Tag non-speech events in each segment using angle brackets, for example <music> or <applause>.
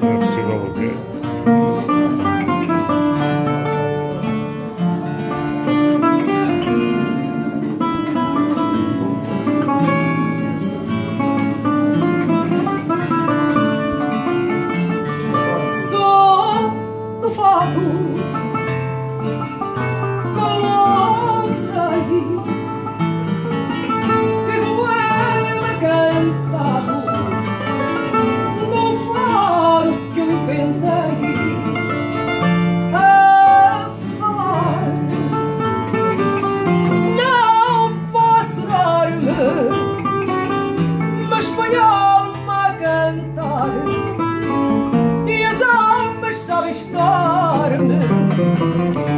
Hepsi kaldı. armen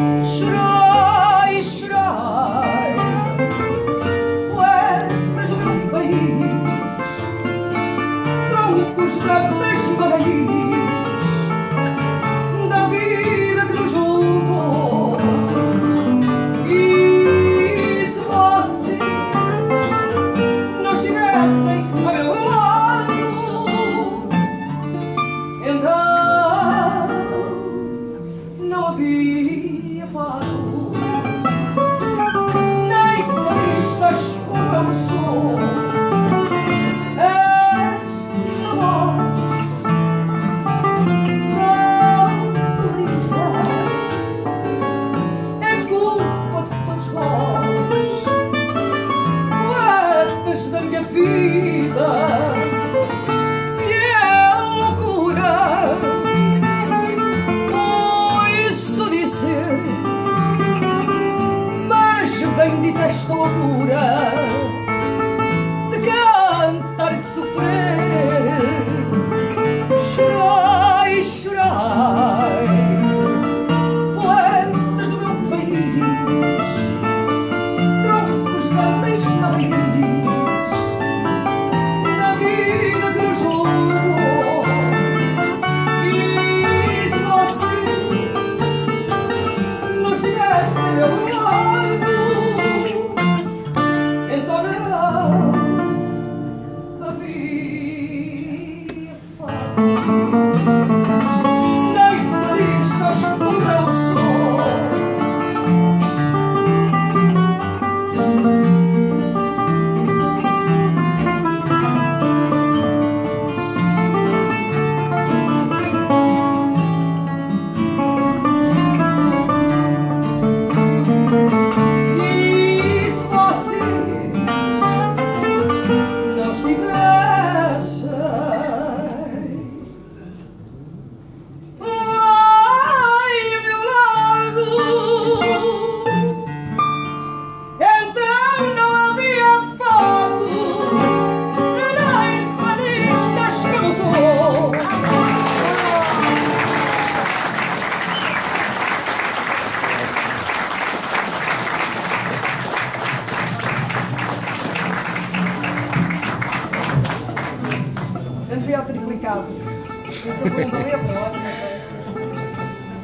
Música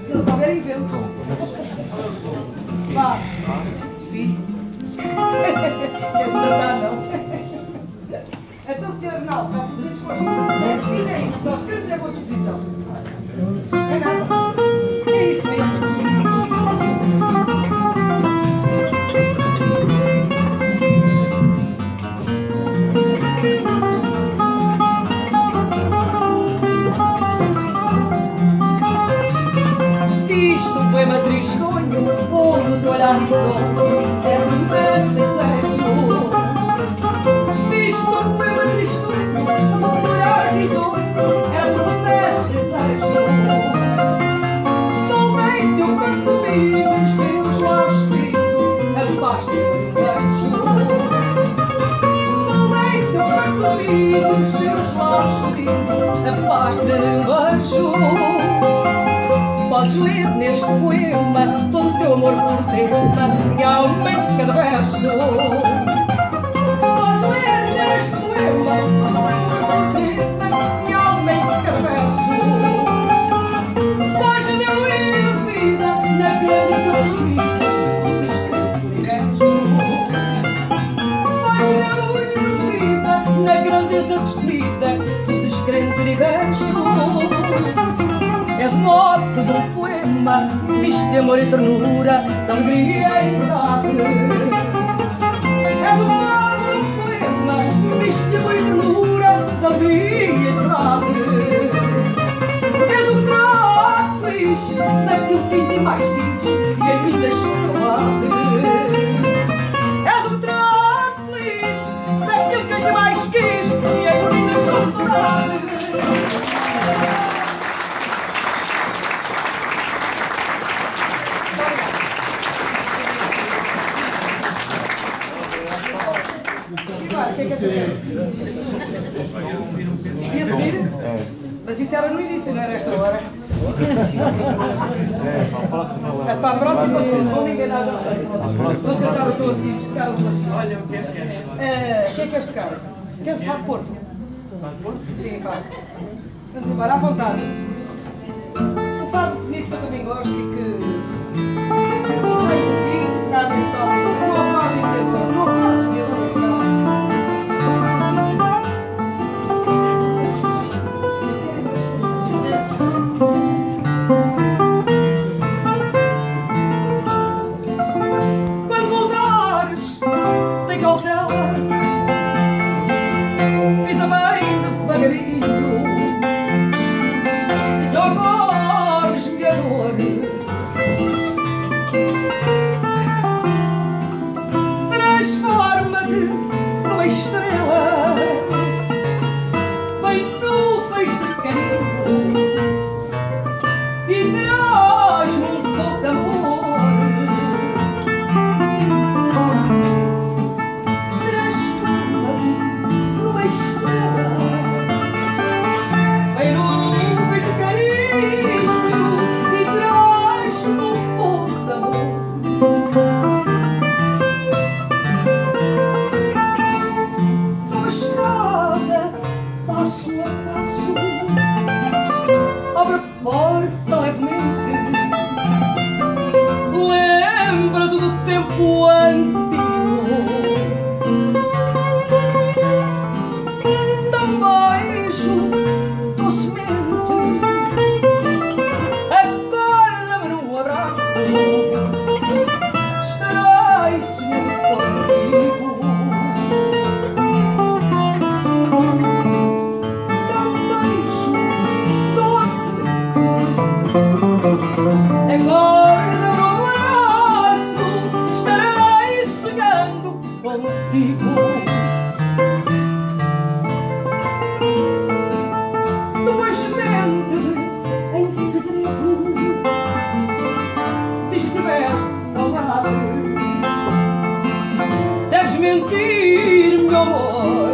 Não saber invento. Vá. Sim. Queres me tratar, não? Então, <laughs> senhor Arnaldo, vai pedir-nos para estrevejo Podes ler neste poema Todo o teu amor por ti E há um bem de cada verso. Mote de um poema, misto de amor e ternura, de alegria e verdade. És o mote de um poema, misto de amor e ternura, de alegria e verdade. És um trato feliz daquilo que mais quis e em mim deixou o que é que? E a seguir? Mas isso era no início, não era esta hora? É para a próxima, se não me enganar, já sei. Vou cantar o som assim, tocar o som assim. Olha, o que é que é? O que é que queres tocar? Queres tocar Porto? Porto? Sim, vai. Vamos embora, à vontade. Um fado bonito que eu também gosto e que. Thank you. sentir mi amor.